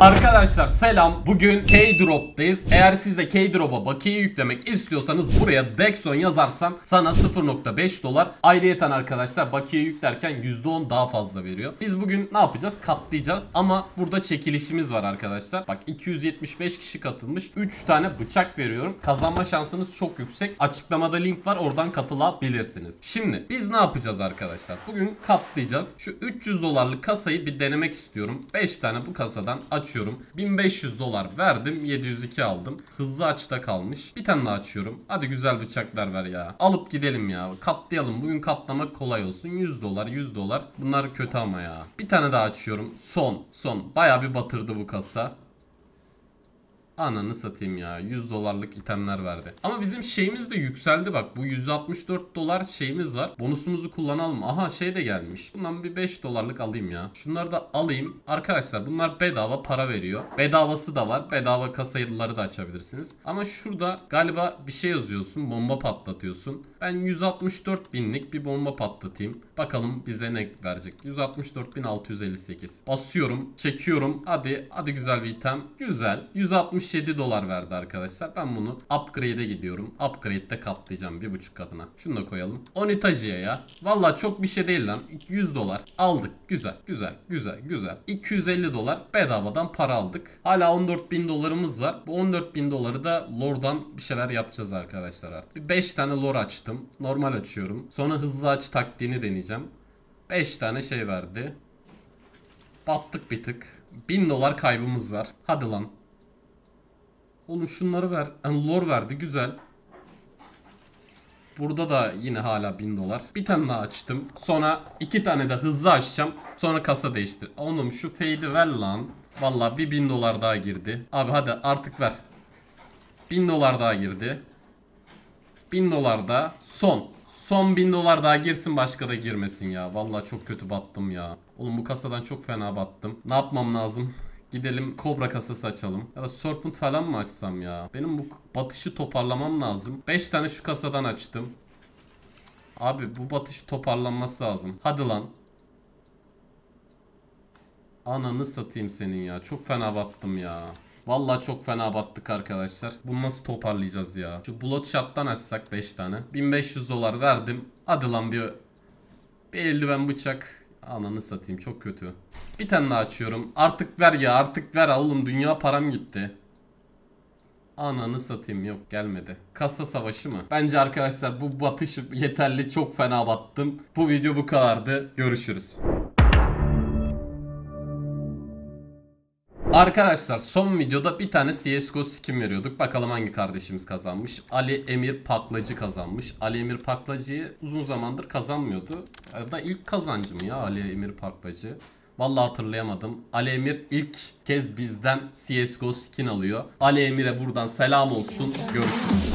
Arkadaşlar selam. Bugün K-Drop'tayız. Eğer siz de K-Drop'a bakiye yüklemek istiyorsanız buraya Dexon yazarsan sana 0.5 dolar. Ayrıyeten arkadaşlar bakiye yüklerken %10 daha fazla veriyor. Biz bugün ne yapacağız? Katlayacağız. Ama burada çekilişimiz var arkadaşlar. Bak 275 kişi katılmış. 3 tane bıçak veriyorum. Kazanma şansınız çok yüksek. Açıklamada link var. Oradan katılabilirsiniz. Şimdi biz ne yapacağız arkadaşlar? Bugün katlayacağız. Şu 300 dolarlık kasayı bir denemek istiyorum. 5 tane bu kasadan açıyorum. 1500 dolar verdim. 702 aldım. Hızlı açta kalmış. Bir tane daha açıyorum. Hadi güzel bıçaklar ver ya. Alıp gidelim ya. Katlayalım. Bugün katlamak kolay olsun. 100 dolar 100 dolar. Bunlar kötü ama ya. Bir tane daha açıyorum. Son. Son. Baya bir batırdı bu kasa. Ananı satayım ya. 100 dolarlık itemler verdi. Ama bizim şeyimiz de yükseldi bak. Bu 164 dolar şeyimiz var. Bonusumuzu kullanalım. Aha şey de gelmiş. Bundan bir 5 dolarlık alayım ya. Şunları da alayım. Arkadaşlar bunlar bedava para veriyor. Bedavası da var. Bedava kasayıları da açabilirsiniz. Ama şurada galiba bir şey yazıyorsun. Bomba patlatıyorsun. Ben 164 binlik bir bomba patlatayım. Bakalım bize ne verecek. 164.658. Basıyorum. Çekiyorum. Hadi. Hadi güzel bir item. Güzel. 167 dolar verdi arkadaşlar. Ben bunu upgrade'e gidiyorum. Upgrade'de katlayacağım bir buçuk katına. Şunu da koyalım. Onitaji'ye ya. Valla çok bir şey değil lan. 100 dolar. Aldık. Güzel. Güzel. Güzel. Güzel. 250 dolar bedavadan para aldık. Hala 14.000 dolarımız var. Bu 14.000 doları da lore'dan bir şeyler yapacağız arkadaşlar artık. Bir 5 tane lore açtım. Normal açıyorum. Sonra hızlı aç taktiğini deneyeceğim. 5 tane şey verdi. Battık bir tık. 1000 dolar kaybımız var. Hadi lan. Oğlum şunları ver. Yani lore verdi güzel. Burada da yine hala 1000 dolar. Bir tane daha açtım. Sonra iki tane de hızlı açacağım. Sonra kasa değiştir. Oğlum şu fade'i ver lan. Valla bir 1000 dolar daha girdi. Abi hadi artık ver. 1000 dolar daha girdi. 1000 dolar da son. Son 1000 dolar daha girsin başka da girmesin ya. Valla çok kötü battım ya. Oğlum bu kasadan çok fena battım. Ne yapmam lazım? Gidelim kobra kasası açalım. Ya da serpent falan mı açsam ya? Benim bu batışı toparlamam lazım. 5 tane şu kasadan açtım. Abi bu batış toparlanması lazım. Hadi lan. Ananı satayım senin ya. Çok fena battım ya. Vallahi çok fena battık arkadaşlar. Bunu nasıl toparlayacağız ya? Şu Bloodshot'tan açsak 5 tane. 1500 dolar verdim. Hadi lan bir bir eldiven bıçak. Ananı satayım çok kötü. Bir tane daha açıyorum. Artık ver ya artık ver oğlum dünya param gitti. Ananı satayım yok gelmedi. Kasa savaşı mı? Bence arkadaşlar bu batış yeterli çok fena battım. Bu video bu kadardı. Görüşürüz. Arkadaşlar son videoda bir tane CSGO skin veriyorduk. Bakalım hangi kardeşimiz kazanmış. Ali Emir Paklacı kazanmış. Ali Emir Paklacı'yı uzun zamandır kazanmıyordu. Ya da ilk kazancı mı ya Ali Emir Paklacı? Vallahi hatırlayamadım. Ali Emir ilk kez bizden CSGO skin alıyor. Ali Emir'e buradan selam olsun. Görüşürüz.